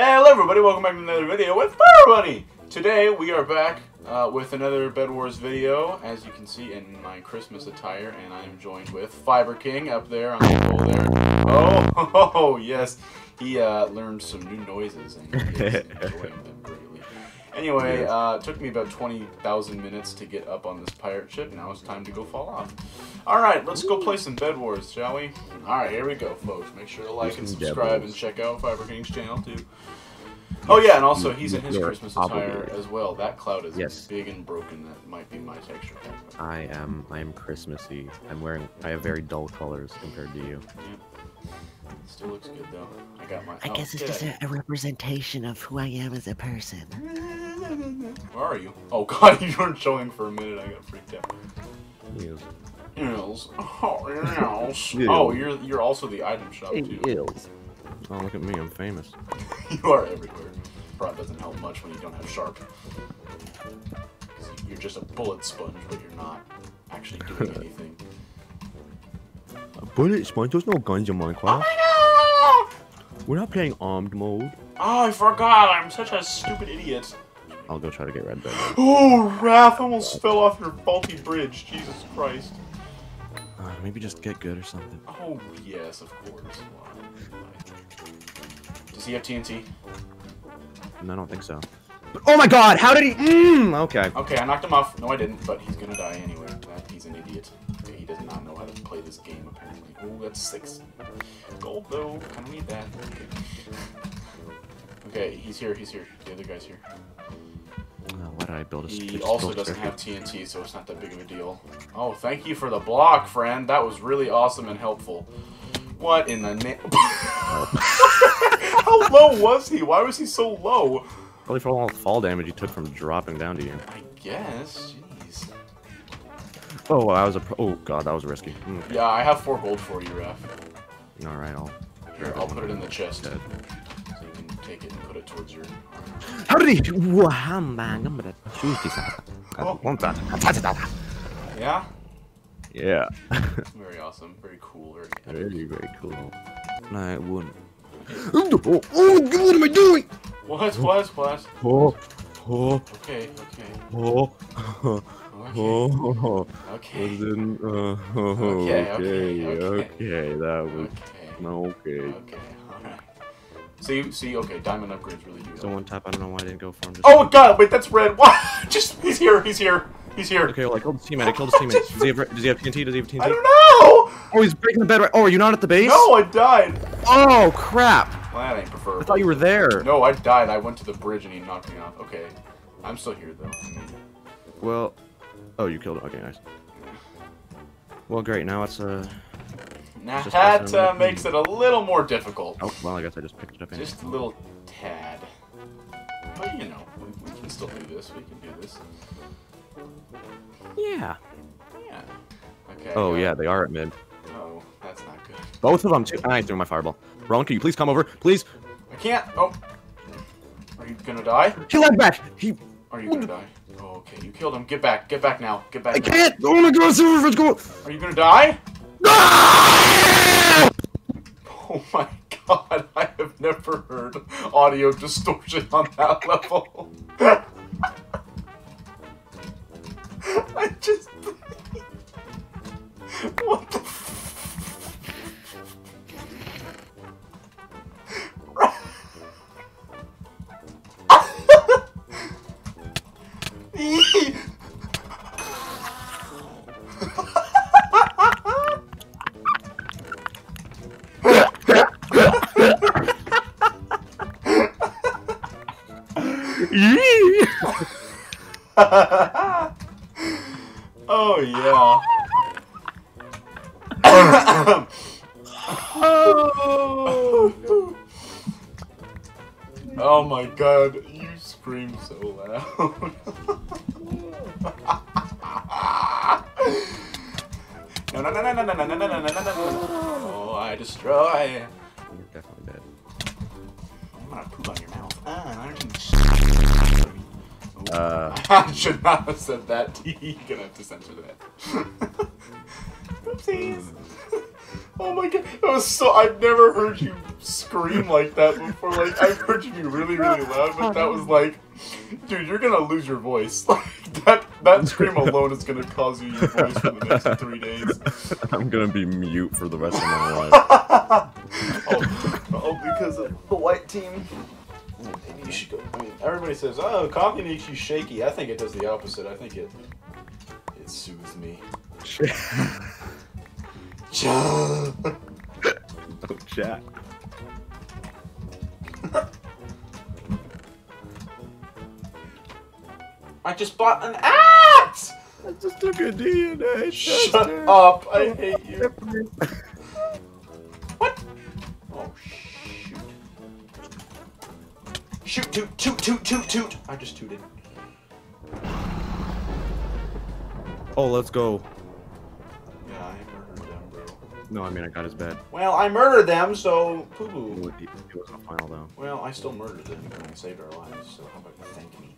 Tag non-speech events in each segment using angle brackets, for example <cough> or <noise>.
Hello everybody, welcome back to another video with Fiber Bunny! Today we are back uh, with another Bed Wars video, as you can see in my Christmas attire, and I am joined with Fiber King up there on the pole there. Oh, <laughs> oh yes, he uh, learned some new noises and he is <laughs> enjoying them. Anyway, uh, it took me about 20,000 minutes to get up on this pirate ship, now it's time to go fall off. Alright, let's go play some Bed Wars, shall we? Alright, here we go, folks. Make sure to like and subscribe and check out Fiber King's channel, too. Oh yeah, and also he's in his Christmas attire as well. That cloud is Yes. big and broken. That might be my texture. I am I am Christmassy. I'm wearing I have very dull colors compared to you. Still looks good though. I got my. I oh, guess it's get just a, a representation of who I am as a person. Where are you? Oh <laughs> god, you weren't showing for a minute. I got freaked out. Eels. Eels. Oh, eels. <laughs> Eels. Oh, you're you're also the item shop too. Eels. Oh look at me, I'm famous. <laughs> you are everywhere. Probably doesn't help much when you don't have sharp. You're just a bullet sponge, but you're not actually doing anything. A bullet sponge, there's no guns in Minecraft. Oh my We're not playing armed mode. Oh, I forgot. I'm such a stupid idiot. I'll go try to get red bed. <gasps> Oh, Raf almost fell off your faulty bridge. Jesus Christ. Uh, maybe just get good or something. Oh, yes, of course. Does he have TNT? No, I don't think so. Oh my god, how did he mm, okay. Okay, I knocked him off. No, I didn't, but he's gonna die anyway. He's an idiot. To play this game, apparently. Oh, that's six. Gold, though. Kinda need that. Okay. Okay, he's here, he's here. The other guy's here. Oh, why did I build a He also doesn't have? TNT, so it's not that big of a deal. Oh, thank you for the block, friend. That was really awesome and helpful. What in the name? <laughs> Oh. How low was he? Why was he so low? Probably for all the fall damage he took from dropping down to you. I guess. Oh, that was a pro- oh god, that was risky. Mm. Yeah, I have four gold for you, Raf. All right, I'll. Here, I'll put it in the chest, so Dead. you can take it and put it towards your. How did he? I'm gonna choose this. Oh. Want that? Yeah. Yeah. <laughs> Very awesome. Very cool. Very. Very, very cool. No, it wouldn't. Oh, oh, what am I doing? What? What? What? Oh, oh, Okay. Okay. oh, <laughs> Okay. oh. <laughs> Okay. Was in, uh, oh, <laughs> Okay, okay, okay, okay, okay. that was Okay. okay. Okay. All right. See. See. Okay. Diamond upgrades really do. help. Someone tap. I don't know why I didn't go for him. Just, Oh God! Wait, that's red. <laughs> What? Just he's here. He's here. He's here. Okay, well, I killed his teammate. I killed his teammate. Does he have? Does he have TNT? Does he have TNT? I don't know. Oh, he's breaking the bed right. Oh, are you not at the base? No, I died. Oh crap! Well, that ain't preferable. I thought you were there. No, I died. I went to the bridge and he knocked me off. Okay. I'm still here though. Well, oh, you killed it. Okay, nice. Well, great. Now it's uh. Now Just that uh, makes it a little more difficult. Oh, well, I guess I just picked it up. Anyway. Just a little tad. But you know, we, we can still do this. We can do this. Yeah. Yeah. Okay. Oh uh, yeah, they are at mid. Oh, that's not good. Both of them too. I threw my fireball. Rowan, can you please come over? Please. I can't. Oh. Are you gonna die? He led back. He. Are you gonna die? Okay. You killed him. Get back. Get back now. Get back. I now. can't. Oh my god, silver let's go. Are you gonna die? Ah! <laughs> Oh my god, I have never heard audio distortion on that level. <laughs> I just. Oh yeah. oh my god, you scream so loud. no no no no no no no no no no no no Oh I destroy. You're definitely dead. I'm gonna poop on your mouth. Ah, aren't you Uh, I should not have said that. <laughs> You're gonna have to censor that. <laughs> Oopsies. <laughs> Oh my god, that was so. I've never heard you scream like that before. Like I've heard you be really, really loud, but that was like, dude, you're gonna lose your voice. Like that that scream alone is gonna cause you your voice for the next three days. I'm gonna be mute for the rest of my life. oh, oh, because of the white team. You should go. I mean, everybody says, "Oh, coffee makes you shaky." I think it does the opposite. I think it it soothes me. oh, chat. I just bought an axe. I just took a DNA Shut up! I hate you. Toot! I just tooted. Oh, let's go. Yeah, I murdered them, bro. No, I mean I got his bed. Well, I murdered them, so poo-poo. it wasn't final though. Well, I still murdered them and I saved our lives. So how about you thank me?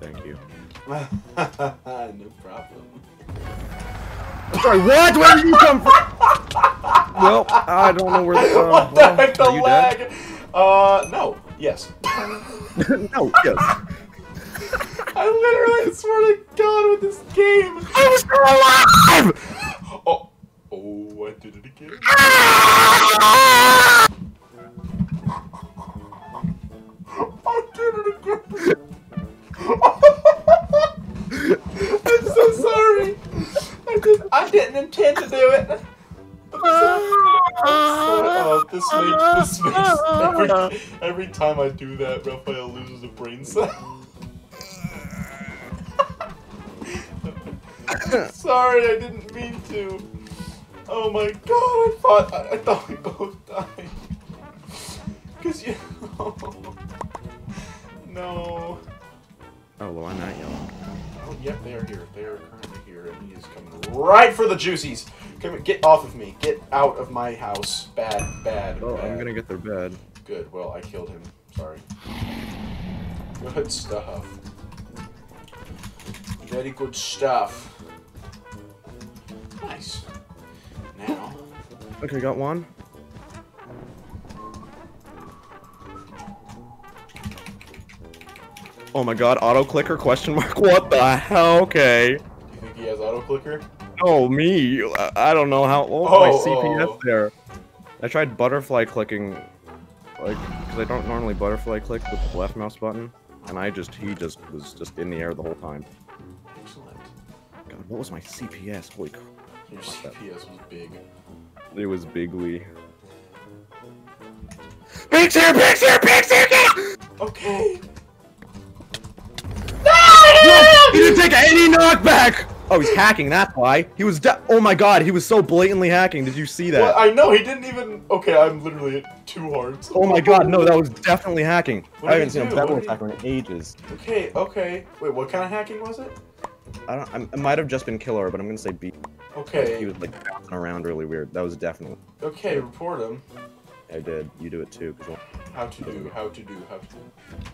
Thank you. <laughs> no problem. Sorry, what? Where did you come from? <laughs> well, I don't know where. Uh, what the well, heck? The you dead? lag? Uh, no. Yes. <laughs> no, yes. <laughs> I literally swear to God with this game. I was still alive! <gasps> Oh. Oh, I did it again. <laughs> makes every every time I do that, Raphael loses a brain cell. <laughs> Sorry, I didn't mean to. Oh my god, I thought I, I thought we both died. Cause you. <laughs> no. Oh, well, I'm not yellow. Oh, yep, they are here. They are currently here, and he is coming right for the juicies. Come, get off of me. Get out of my house. Bad, bad. Oh, bad. I'm gonna get their bed. Good. Well, I killed him. Sorry. Good stuff. Very good stuff. Nice. Now, Okay, got one. Oh my god, auto clicker question mark? <laughs> What the hell? Okay. do you think he has auto clicker? Oh, me. I- I don't know how. Oh, Oh, my CPS oh. there. I tried butterfly clicking, like, because I don't normally butterfly click with the left mouse button, and I just, he just was just in the air the whole time. Excellent. God, what was my CPS? Holy crap. Your CPS was big. It was bigly. Pigs here, pigs here, pigs here! Okay. He didn't take any knockback! Oh, he's hacking, that's why. He was de- Oh my god, he was so blatantly hacking. Did you see that? Well, I know he didn't even. Okay, I'm literally at two hearts. Oh my god, no, that was definitely hacking. What I haven't seen a do? did he- in ages. Okay, okay. Wait, what kind of hacking was it? I don't. I'm, it might have just been killer, but I'm gonna say B. Okay. He was like bouncing around really weird. That was definitely. Okay, report him. I did. You do it too. Cause How to do, how to do, how to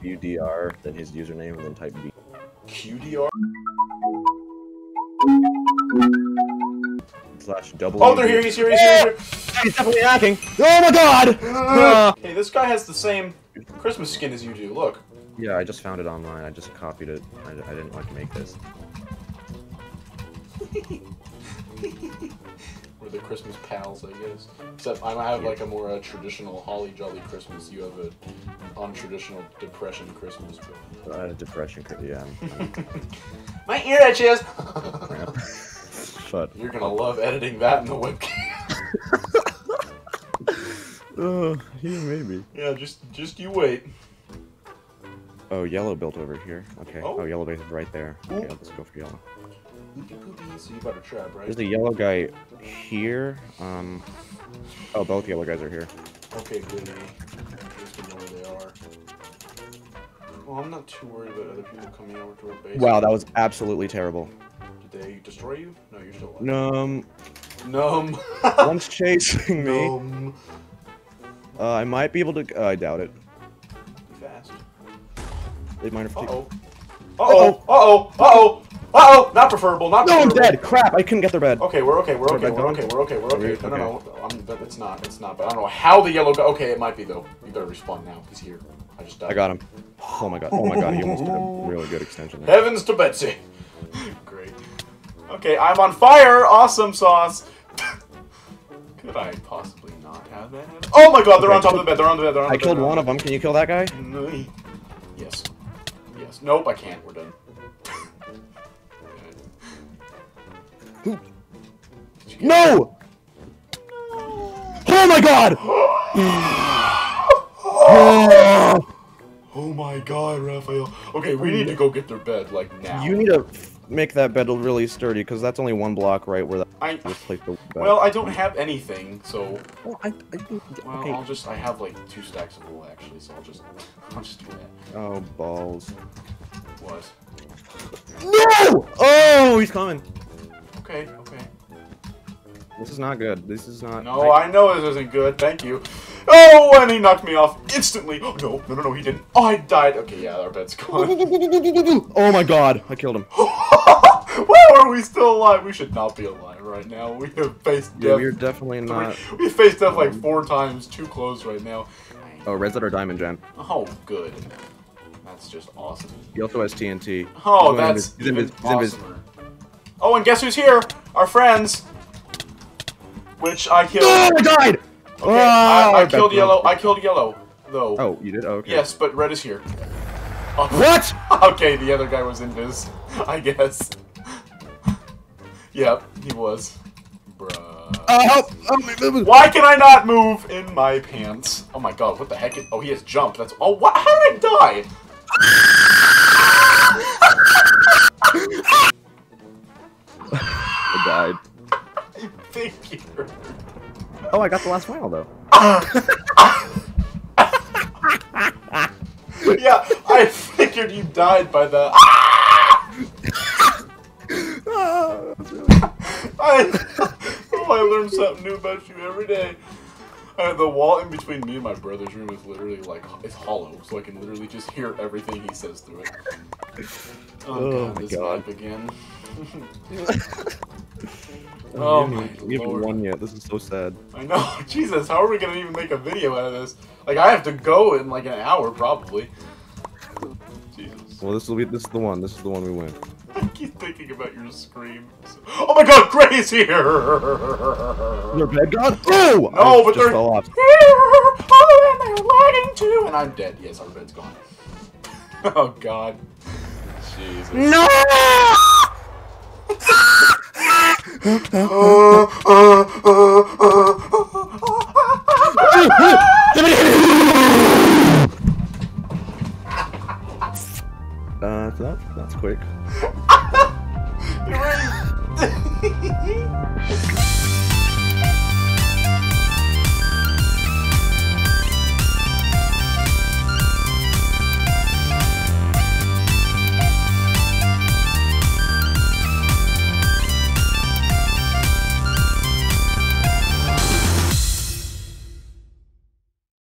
do. WDR, then his username, and then type B. QDR? Slash double. Oh, they're here, he's here, he's here, he's here. He's definitely hacking. Oh my god! Ah. Hey, this guy has the same Christmas skin as you do. Look. yeah, I just found it online. I just copied it. I, I didn't like to make this. <laughs> We're the Christmas pals, I guess. Except I have like a more uh, traditional holly jolly Christmas. You have a untraditional depression Christmas. But... Uh, depression could, yeah. <laughs> My ear itches. <laughs> You're gonna love editing that in the webcam. <laughs> Uh, yeah, maybe. yeah, just just you wait. Oh, yellow built over here. Okay. Oh. Oh, yellow base is right there. Okay, let's go for yellow. So you better trap, right? There's a yellow guy here. Um. Oh, both yellow guys are here. Okay, good. Well, I'm not too worried about other people coming over to our base. Wow, that was absolutely terrible. Did they destroy you? No, you're still alive. Num. Num. <laughs> One's chasing me. Num. Uh, I might be able to. Uh, I doubt it. Be fast. They might have. Uh oh. Uh oh. Uh oh. Uh oh. Uh-oh! Not preferable, not Preferable. No, I'm dead. Crap, I couldn't get their bed. Okay, we're okay, we're okay, we're okay, we're okay, we're okay. No, no, no. I'm, it's not, it's not. But I don't know how the yellow. Go- okay, it might be though. You better respawn now. He's here. I just died. I got him. Oh my god. Oh my god. He almost did a really good extension. There. Heavens to Betsy. Great. Okay, I'm on fire. Awesome sauce. Could I possibly not have that? Oh my god, they're on top of the bed. They're on the bed. They're on the I bed. killed one of them. Can you kill that guy? Yes. Yes. Nope, I can't. We're done. No! Oh my god! <gasps> Oh Oh my god, Raphael. Okay, we need to go get their bed, like, now. You need to make that bed really sturdy, because that's only one block right where that I... place the bed. Well, I don't have anything, so... Well, I, I, Well, okay. I'll just... I have, like, two stacks of wool, actually, so I'll just... <laughs> I'll just do that. Oh balls! What? No! Oh, he's coming. Okay, okay. This is not good. This is not. No, I know this isn't good, thank you. Oh, and he knocked me off instantly. Oh, no, no, no, no, he didn't. Oh, I died. Okay, yeah, our bed's gone. <laughs> Oh my god! I killed him. <laughs> Why are we still alive? We should not be alive right now. We have faced death. Yeah, we're definitely not. we faced death like four times, too close right now. Oh, Reset or Diamond Gen. Oh, good. That's just awesome. He also has TNT. Oh, that's he's even invis- he's invis- awesomer. Oh, and guess who's here? Our friends. Which I killed. Oh, I died! Okay, Ah, I, I killed yellow. I killed yellow, though. Oh, you did? Oh, okay. Yes, but red is here. Oh, <laughs> What? <laughs> okay, the other guy was in invis, I guess. <laughs> yep, he was. Bruh. Uh, help! Oh, Why can I not move in my pants? Oh my god, what the heck? Oh, he has jumped. That's. Oh, what? How did I die? Oh, I got the last final though. <laughs> yeah, I figured you died by the. Really- <laughs> I, <laughs> oh, I learn something new about you every day. Uh, the wall in between me and my brother's room is literally like it's hollow, so I can literally just hear everything he says through it. Oh, Oh god, my this God. again. Oh, we haven't, we haven't won yet. This is so sad. I know, <laughs> Jesus, how are we gonna even make a video out of this? Like, I have to go in like an hour probably. Jesus. Well, this will be. This is the one. This is the one we win. <laughs> I keep thinking about your scream. Oh my god, Gray's here! Your bed god? Oh! No, I but just they're fell off. here. Oh, and they're lagging too. And I'm dead. Yes, our bed's gone. <laughs> oh God. Jesus. No! Uh, so that, that's quick. You're right. <laughs> <laughs>